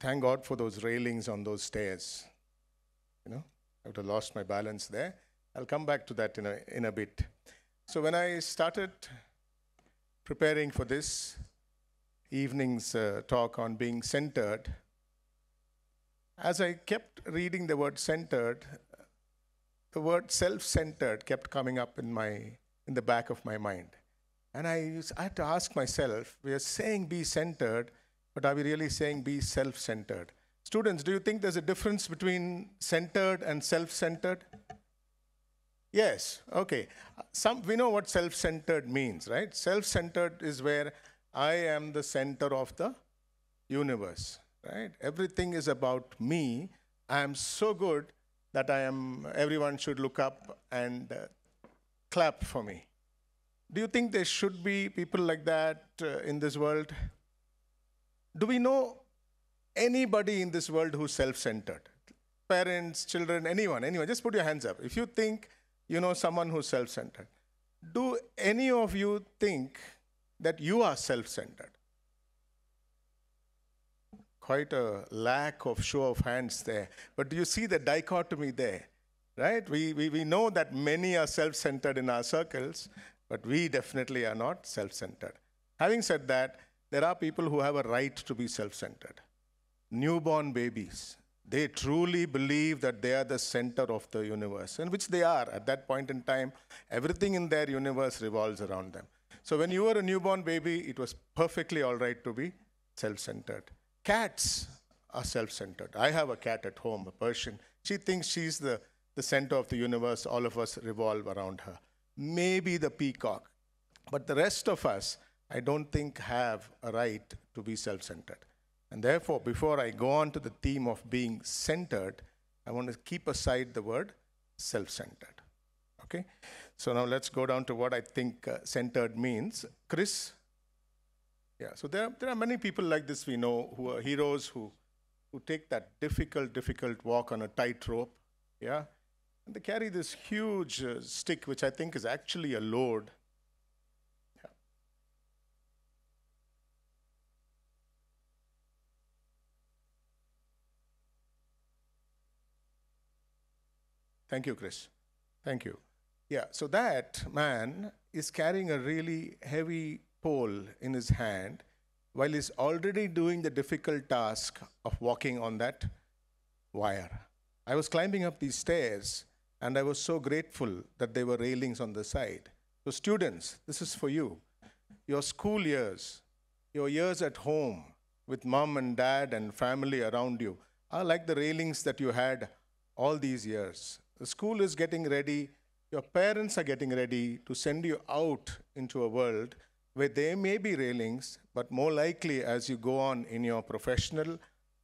thank God for those railings on those stairs. You know, I would have lost my balance there. I'll come back to that in a, in a bit. So, when I started preparing for this evening's uh, talk on being centered, as I kept reading the word centered, the word self-centered kept coming up in my in the back of my mind. And I, I had to ask myself, we are saying be centered, but are we really saying be self-centered? Students, do you think there's a difference between centered and self-centered? Yes, okay. Some, we know what self-centered means, right? Self-centered is where I am the center of the universe, right? Everything is about me. I am so good that I am, everyone should look up and uh, clap for me. Do you think there should be people like that uh, in this world? Do we know anybody in this world who's self centered? Parents, children, anyone, anyone, just put your hands up. If you think you know someone who's self centered, do any of you think that you are self centered? Quite a lack of show of hands there. But do you see the dichotomy there? Right? We, we, we know that many are self centered in our circles, but we definitely are not self centered. Having said that, there are people who have a right to be self centered. Newborn babies, they truly believe that they are the center of the universe, and which they are at that point in time. Everything in their universe revolves around them. So when you were a newborn baby, it was perfectly all right to be self centered. Cats are self centered. I have a cat at home, a Persian. She thinks she's the, the center of the universe. All of us revolve around her maybe the peacock. But the rest of us, I don't think, have a right to be self centered. And therefore, before I go on to the theme of being centered, I want to keep aside the word self centered. Okay? So now let's go down to what I think uh, centered means. Chris? Yeah, so there, there are many people like this we know who are heroes who, who take that difficult, difficult walk on a tightrope. Yeah? And they carry this huge uh, stick, which I think is actually a load. Yeah. Thank you, Chris. Thank you. Yeah, so that man is carrying a really heavy pole in his hand while he's already doing the difficult task of walking on that wire. I was climbing up these stairs and I was so grateful that there were railings on the side. So, students, this is for you. Your school years, your years at home with mom and dad and family around you are like the railings that you had all these years. The school is getting ready, your parents are getting ready to send you out into a world where there may be railings, but more likely as you go on in your professional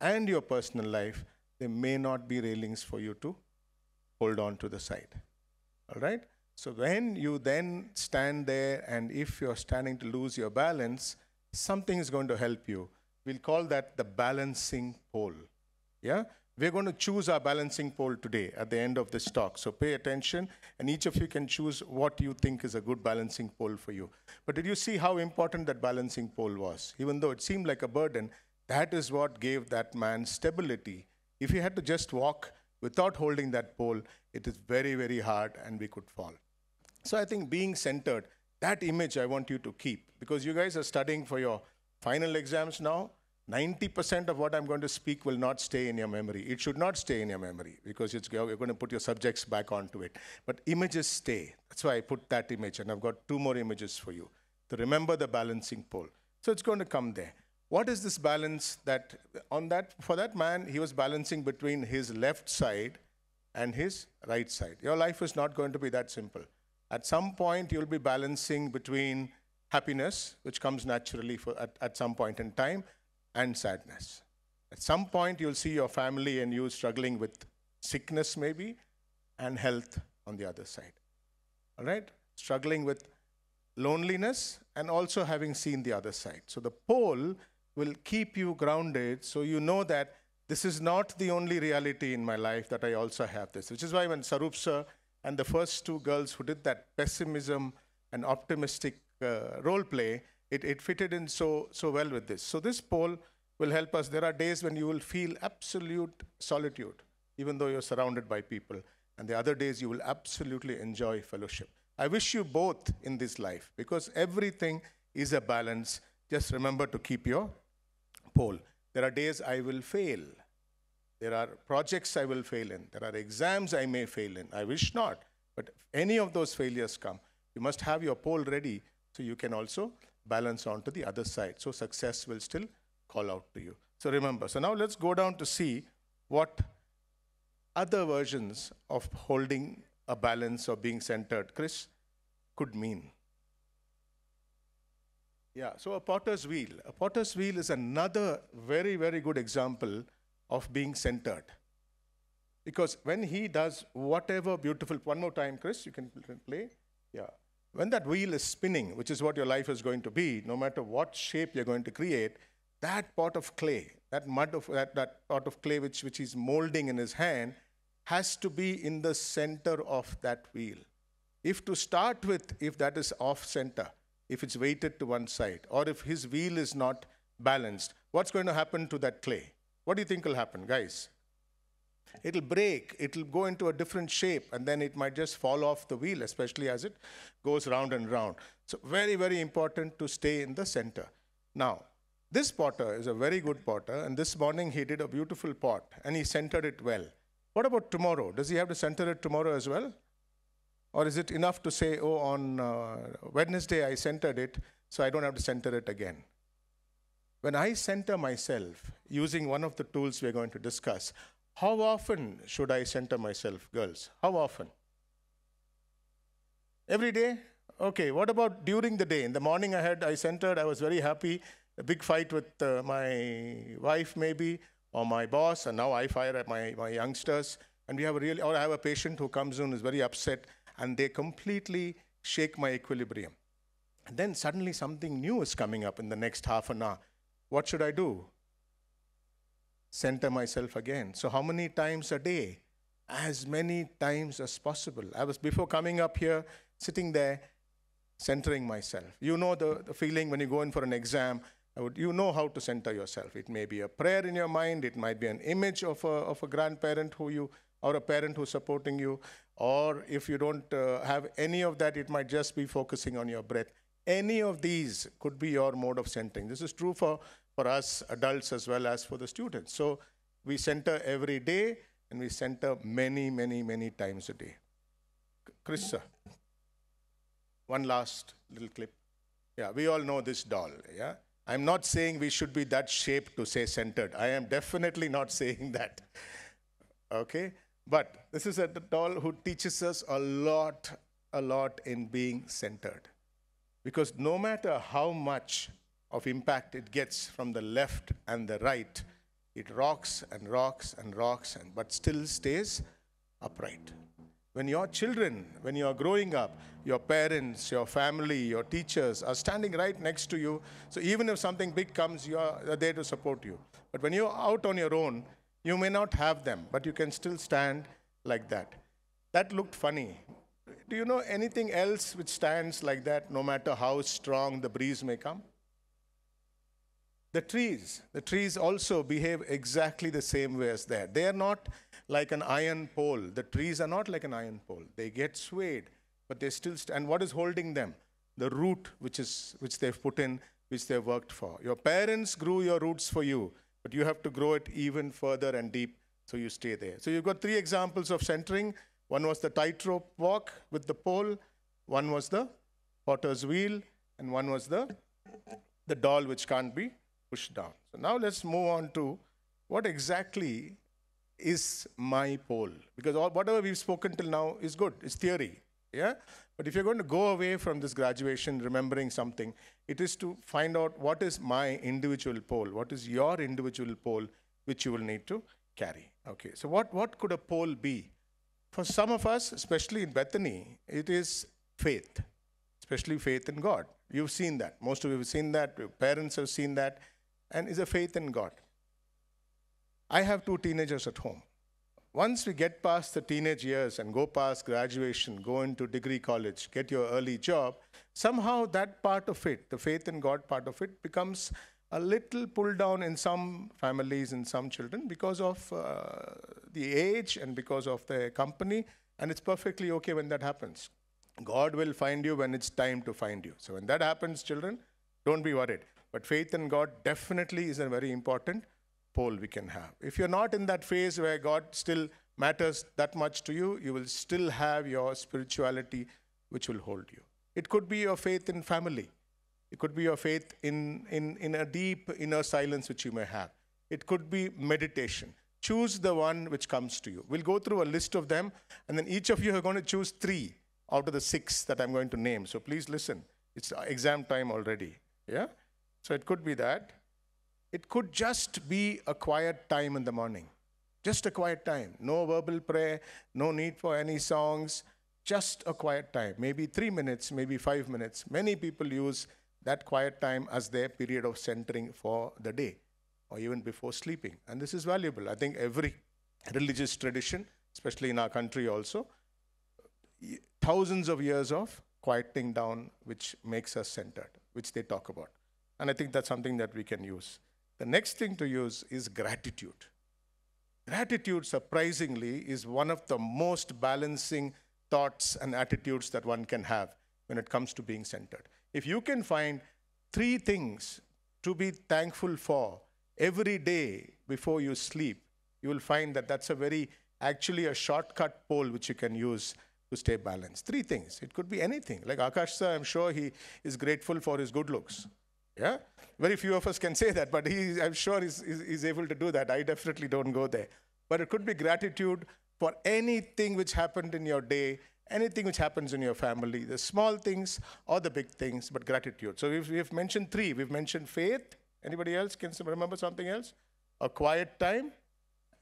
and your personal life, there may not be railings for you to hold on to the side. All right? So when you then stand there, and if you're standing to lose your balance, something is going to help you. We'll call that the balancing pole. Yeah? We're going to choose our balancing pole today at the end of this talk. So pay attention, and each of you can choose what you think is a good balancing pole for you. But did you see how important that balancing pole was? Even though it seemed like a burden, that is what gave that man stability. If he had to just walk Without holding that pole, it is very, very hard and we could fall. So I think being centered, that image I want you to keep because you guys are studying for your final exams now. 90% of what I'm going to speak will not stay in your memory. It should not stay in your memory because you're going to put your subjects back onto it. But images stay. That's why I put that image, and I've got two more images for you to remember the balancing pole. So it's going to come there. What is this balance that on that for that man he was balancing between his left side and his right side. Your life is not going to be that simple. At some point you'll be balancing between happiness, which comes naturally for, at, at some point in time, and sadness. At some point you'll see your family and you struggling with sickness maybe and health on the other side. All right? Struggling with loneliness and also having seen the other side. So the pole will keep you grounded so you know that this is not the only reality in my life that I also have this. Which is why when Sarup sir and the first two girls who did that pessimism and optimistic uh, role play, it, it fitted in so, so well with this. So this pole will help us. There are days when you will feel absolute solitude, even though you're surrounded by people. And the other days you will absolutely enjoy fellowship. I wish you both in this life because everything is a balance. Just remember to keep your pole. There are days I will fail. There are projects I will fail in. There are exams I may fail in. I wish not. But if any of those failures come, you must have your pole ready so you can also balance onto the other side. So success will still call out to you. So remember. So now let's go down to see what other versions of holding a balance or being centered, Chris, could mean. Yeah, so a potter's wheel. A potter's wheel is another very, very good example of being centered. Because when he does whatever beautiful, one more time, Chris, you can play. Yeah. When that wheel is spinning, which is what your life is going to be, no matter what shape you're going to create, that pot of clay, that mud of that, that pot of clay which, which he's molding in his hand, has to be in the center of that wheel. If to start with, if that is off center, if it's weighted to one side, or if his wheel is not balanced, what's going to happen to that clay? What do you think will happen, guys? It'll break, it'll go into a different shape, and then it might just fall off the wheel, especially as it goes round and round. So, very, very important to stay in the center. Now, this potter is a very good potter, and this morning he did a beautiful pot and he centered it well. What about tomorrow? Does he have to center it tomorrow as well? Or is it enough to say, oh, on uh, Wednesday I centered it, so I don't have to center it again? When I center myself using one of the tools we're going to discuss, how often should I center myself, girls? How often? Every day? Okay, what about during the day? In the morning I had, I centered, I was very happy. A big fight with uh, my wife, maybe, or my boss, and now I fire at my, my youngsters. And we have a really, or I have a patient who comes in, is very upset, and they completely shake my equilibrium. And then suddenly something new is coming up in the next half an hour. What should I do? Center myself again. So, how many times a day? As many times as possible. I was before coming up here, sitting there, centering myself. You know the, the feeling when you go in for an exam, would, you know how to center yourself. It may be a prayer in your mind, it might be an image of a, of a grandparent who you, or a parent who's supporting you, or if you don't uh, have any of that, it might just be focusing on your breath. Any of these could be your mode of centering. This is true for, for us adults as well as for the students. So we center every day and we center many, many, many times a day. Chris, sir. One last little clip. Yeah, we all know this doll, yeah? I'm not saying we should be that shape to say centered. I am definitely not saying that. Okay? But this is a doll who teaches us a lot, a lot in being centered. Because no matter how much of impact it gets from the left and the right, it rocks and rocks and rocks, and, but still stays upright. When your children, when you are growing up, your parents, your family, your teachers are standing right next to you. So even if something big comes, you are there to support you. But when you're out on your own, you may not have them, but you can still stand like that. That looked funny. Do you know anything else which stands like that no matter how strong the breeze may come? The trees. The trees also behave exactly the same way as that. They are not like an iron pole. The trees are not like an iron pole. They get swayed, but they still stand. And what is holding them? The root which is which they've put in, which they've worked for. Your parents grew your roots for you, but you have to grow it even further and deep so you stay there. So you've got three examples of centering. One was the tightrope walk with the pole, one was the potter's wheel, and one was the, the doll which can't be pushed down. So now let's move on to what exactly is my pole? Because all, whatever we've spoken till now is good, it's theory. Yeah? But if you're going to go away from this graduation remembering something, it is to find out what is my individual pole, what is your individual pole, which you will need to carry. Okay, so what, what could a pole be? For some of us, especially in Bethany, it is faith, especially faith in God. You've seen that. Most of you have seen that. Your parents have seen that. And is a faith in God. I have two teenagers at home. Once we get past the teenage years and go past graduation, go into degree college, get your early job, somehow that part of it, the faith in God part of it, becomes a little pulled down in some families and some children because of uh, the age and because of the company, and it's perfectly okay when that happens. God will find you when it's time to find you. So when that happens, children, don't be worried. But faith in God definitely is a very important pole we can have. If you're not in that phase where God still matters that much to you, you will still have your spirituality which will hold you. It could be your faith in family. It could be your faith in, in, in a deep inner silence which you may have. It could be meditation. Choose the one which comes to you. We'll go through a list of them, and then each of you are going to choose three out of the six that I'm going to name. So please listen. It's exam time already. Yeah? So it could be that. It could just be a quiet time in the morning. Just a quiet time. No verbal prayer, no need for any songs, just a quiet time. Maybe three minutes, maybe five minutes. Many people use that quiet time as their period of centering for the day or even before sleeping. And this is valuable. I think every religious tradition, especially in our country also, thousands of years of quieting down, which makes us centered, which they talk about. And I think that's something that we can use. The next thing to use is gratitude. Gratitude, surprisingly, is one of the most balancing thoughts and attitudes that one can have when it comes to being centered. If you can find three things to be thankful for every day before you sleep, you will find that that's a very, actually, a shortcut pole which you can use to stay balanced. Three things. It could be anything. Like Akash sir, I'm sure he is grateful for his good looks. Yeah? Very few of us can say that, but he, I'm sure he's, he's, able to do that. I definitely don't go there. But it could be gratitude for anything which happened in your day anything which happens in your family, the small things or the big things, but gratitude. So we've, we've mentioned three. We've mentioned faith. Anybody else can remember something else? A quiet time.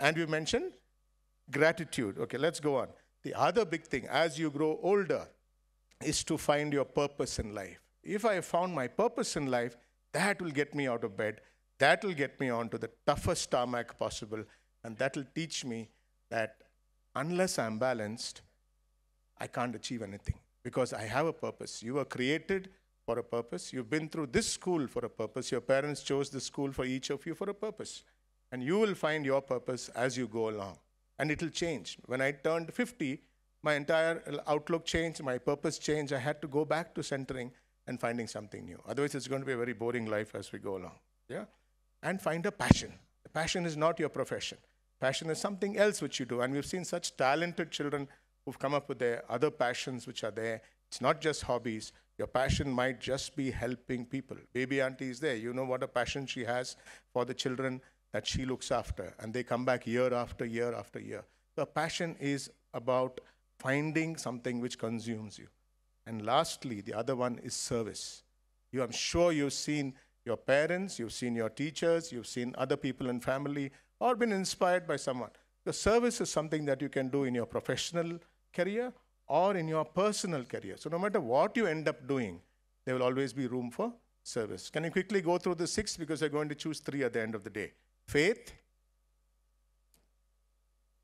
And we mentioned gratitude. Okay, let's go on. The other big thing as you grow older is to find your purpose in life. If I have found my purpose in life, that will get me out of bed. That will get me onto the toughest tarmac possible. And that will teach me that unless I'm balanced, I can't achieve anything because I have a purpose. You were created for a purpose. You've been through this school for a purpose. Your parents chose this school for each of you for a purpose. And you will find your purpose as you go along. And it'll change. When I turned 50, my entire outlook changed, my purpose changed. I had to go back to centering and finding something new. Otherwise, it's going to be a very boring life as we go along. Yeah? And find a passion. The passion is not your profession. Passion is something else which you do. And we've seen such talented children who've come up with their other passions which are there. It's not just hobbies. Your passion might just be helping people. Baby auntie is there. You know what a passion she has for the children that she looks after. And they come back year after year after year. The passion is about finding something which consumes you. And lastly, the other one is service. You, I'm sure you've seen your parents, you've seen your teachers, you've seen other people in family, or been inspired by someone. The service is something that you can do in your professional career or in your personal career. So no matter what you end up doing, there will always be room for service. Can you quickly go through the six because we're going to choose three at the end of the day? Faith,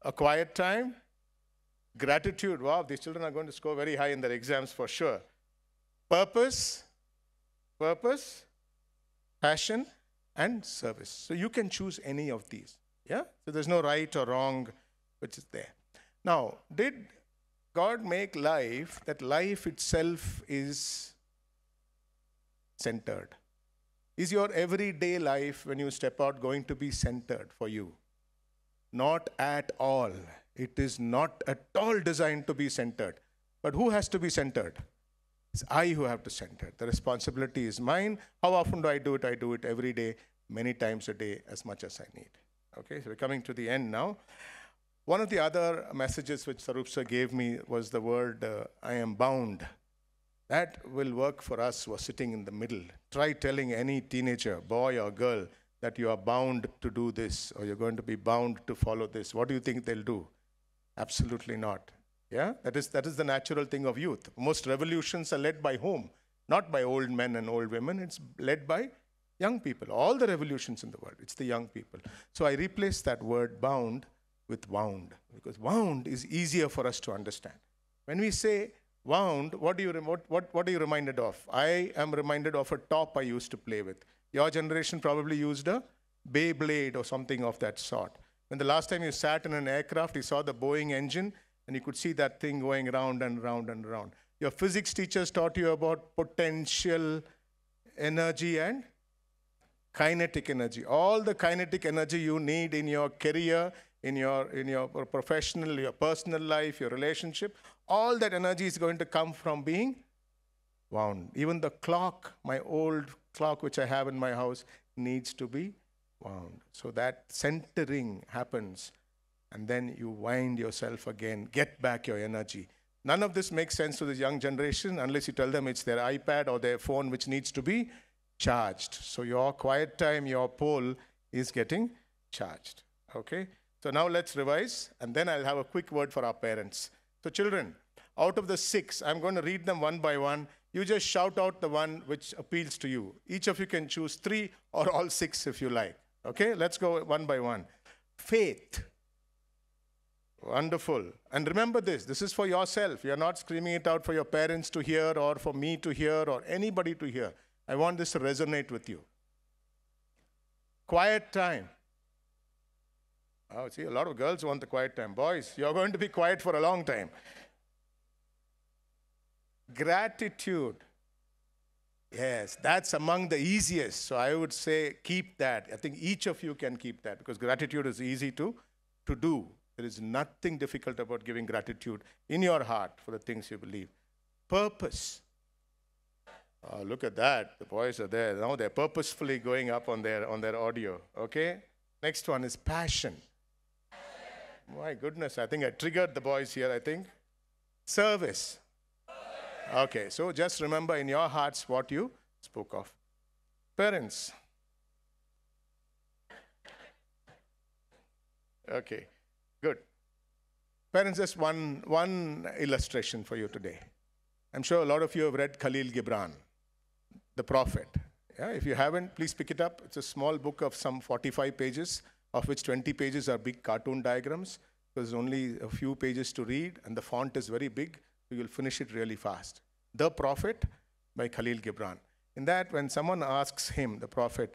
a quiet time, gratitude. Wow, these children are going to score very high in their exams for sure. Purpose, purpose, passion, and service. So you can choose any of these. Yeah? So there's no right or wrong which is there. Now, did God make life that life itself is centered? Is your everyday life, when you step out, going to be centered for you? Not at all. It is not at all designed to be centered. But who has to be centered? It's I who have to center. The responsibility is mine. How often do I do it? I do it every day, many times a day, as much as I need. Okay, so we're coming to the end now. One of the other messages which Sarup sir gave me was the word, uh, I am bound. That will work for us who are sitting in the middle. Try telling any teenager, boy or girl, that you are bound to do this or you're going to be bound to follow this. What do you think they'll do? Absolutely not. Yeah? That is, that is the natural thing of youth. Most revolutions are led by whom? Not by old men and old women. It's led by young people. All the revolutions in the world, it's the young people. So I replaced that word bound with wound because wound is easier for us to understand. When we say Wound, what do you what, what, what are you reminded of? I am reminded of a top I used to play with. Your generation probably used a Beyblade or something of that sort. When the last time you sat in an aircraft, you saw the Boeing engine and you could see that thing going round and round and round. Your physics teachers taught you about potential energy and kinetic energy. All the kinetic energy you need in your career, in your, in your professional, your personal life, your relationship, all that energy is going to come from being wound. Even the clock, my old clock which I have in my house, needs to be wound. So that centering happens, and then you wind yourself again, get back your energy. None of this makes sense to the young generation unless you tell them it's their iPad or their phone which needs to be charged. So your quiet time, your pole is getting charged. Okay? So now let's revise, and then I'll have a quick word for our parents. So, children, out of the six, I'm going to read them one by one. You just shout out the one which appeals to you. Each of you can choose three or all six if you like. Okay, let's go one by one. Faith. Wonderful. And remember this this is for yourself. You're not screaming it out for your parents to hear or for me to hear or anybody to hear. I want this to resonate with you. Quiet time. Oh, see, a lot of girls want the quiet time. Boys, you're going to be quiet for a long time. Gratitude. Yes, that's among the easiest. So I would say keep that. I think each of you can keep that because gratitude is easy to, to do. There is nothing difficult about giving gratitude in your heart for the things you believe. Purpose. Oh, look at that. The boys are there. Now they're purposefully going up on their on their audio. Okay? Next one is passion. My goodness, I think I triggered the boys here, I think. Service. Okay, so just remember in your hearts what you spoke of. Parents. Okay, good. Parents, just one, one illustration for you today. I'm sure a lot of you have read Khalil Gibran, the prophet. Yeah, if you haven't, please pick it up. It's a small book of some 45 pages of which 20 pages are big cartoon diagrams. There's only a few pages to read, and the font is very big, you'll finish it really fast. The Prophet by Khalil Gibran. In that, when someone asks him, the Prophet,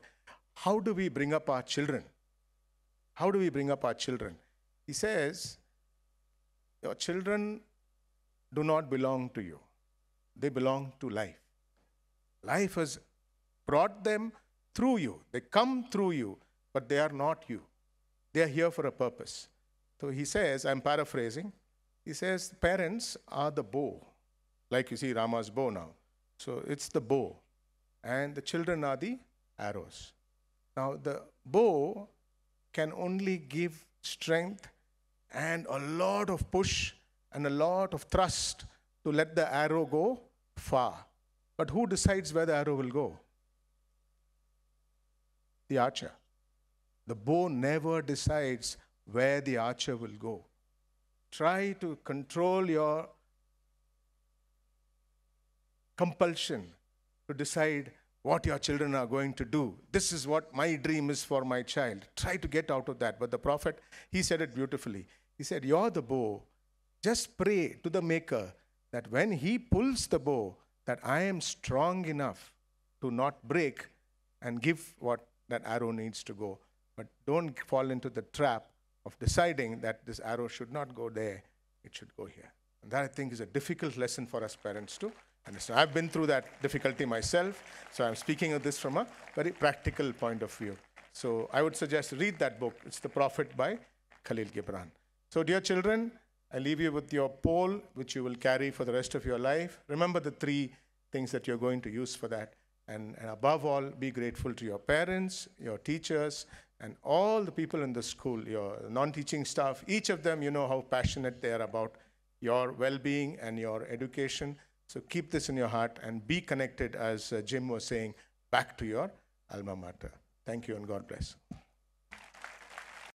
how do we bring up our children? How do we bring up our children? He says, Your children do not belong to you, they belong to life. Life has brought them through you, they come through you, but they are not you. They are here for a purpose. So he says, I'm paraphrasing, he says, parents are the bow, like you see Rama's bow now. So it's the bow, and the children are the arrows. Now, the bow can only give strength and a lot of push and a lot of thrust to let the arrow go far. But who decides where the arrow will go? The archer. The bow never decides where the archer will go. Try to control your compulsion to decide what your children are going to do. This is what my dream is for my child. Try to get out of that. But the prophet, he said it beautifully. He said, You're the bow. Just pray to the Maker that when he pulls the bow, that I am strong enough to not break and give what that arrow needs to go. But don't fall into the trap of deciding that this arrow should not go there, it should go here. And that I think is a difficult lesson for us parents to understand. I've been through that difficulty myself, so I'm speaking of this from a very practical point of view. So I would suggest read that book. It's The Prophet by Khalil Gibran. So, dear children, I leave you with your pole, which you will carry for the rest of your life. Remember the three things that you're going to use for that. And, and above all, be grateful to your parents, your teachers, and all the people in the school, your non-teaching staff, each of them, you know how passionate they are about your well-being and your education. So keep this in your heart and be connected, as uh, Jim was saying, back to your alma mater. Thank you and God bless.